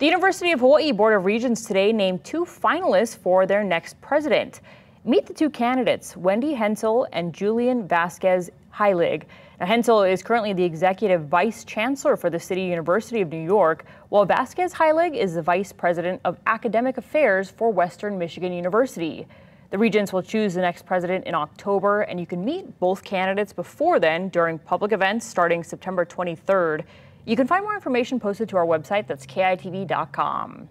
The University of Hawaii Board of Regents today named two finalists for their next president. Meet the two candidates, Wendy Hensel and Julian Vasquez Heilig. Now, Hensel is currently the executive vice chancellor for the City University of New York, while Vasquez Heilig is the vice president of academic affairs for Western Michigan University. The regents will choose the next president in October, and you can meet both candidates before then during public events starting September 23rd. You can find more information posted to our website, that's kitv.com.